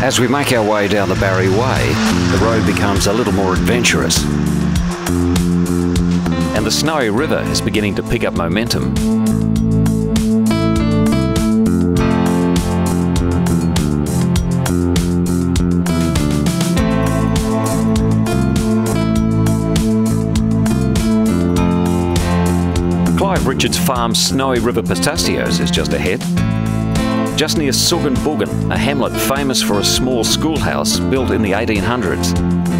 As we make our way down the Barry Way, the road becomes a little more adventurous. And the Snowy River is beginning to pick up momentum. Clive Richards Farm's Snowy River Pistachios is just ahead. Just near Suggan Buggan, a hamlet famous for a small schoolhouse built in the 1800s.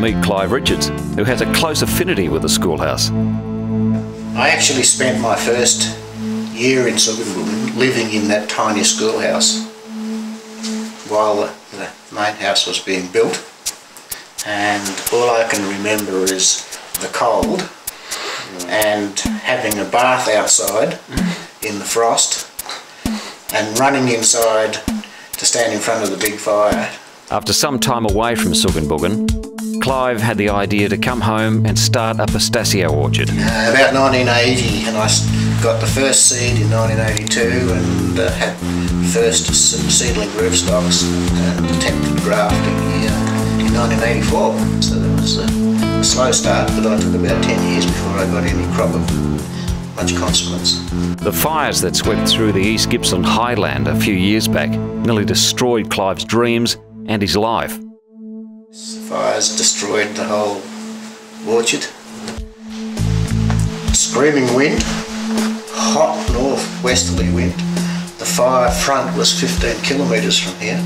Meet Clive Richards, who has a close affinity with the schoolhouse. I actually spent my first year in Sugarwood living in that tiny schoolhouse while the, the main house was being built and all I can remember is the cold and having a bath outside in the frost and running inside to stand in front of the big fire After some time away from Suggan Buggan, Clive had the idea to come home and start a pistachio orchard. Uh, about 1980 and I got the first seed in 1982 and uh, had first some seedling rootstocks and attempted grafting here in 1984 so that was a, a slow start but I took about 10 years before I got any crop of much consequence. The fires that swept through the East Gippsland highland a few years back nearly destroyed Clive's dreams and his life. Fires destroyed the whole orchard. Screaming wind, hot northwesterly wind. The fire front was 15 kilometres from here,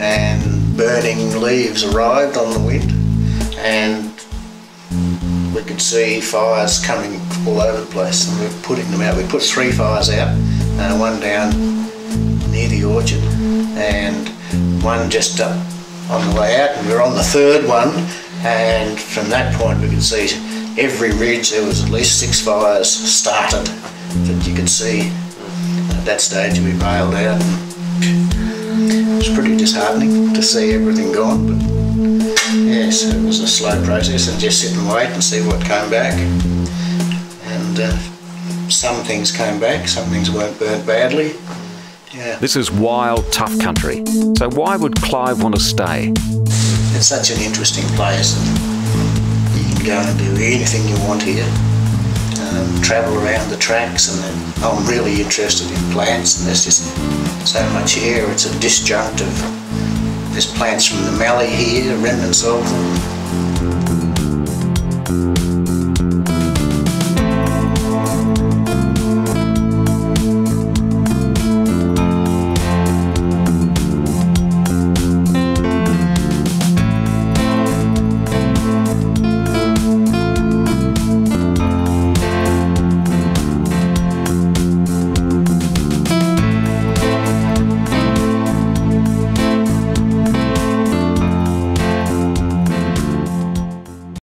and burning leaves arrived on the wind, and we could see fires coming all over the place, and we were putting them out. We put three fires out, and one down near the orchard, and one just up on the way out, and we were on the third one, and from that point we could see every ridge there was at least six fires started that you could see. At that stage we bailed out. It was pretty disheartening to see everything gone, but yes, it was a slow process, and just sit and wait and see what came back. And uh, some things came back, some things weren't burnt badly. This is wild, tough country. So why would Clive want to stay? It's such an interesting place. You can go and do anything you want here. Um, travel around the tracks, and then I'm really interested in plants, and there's just so much here. It's a disjunctive. there's plants from the mallee here, remnants of them.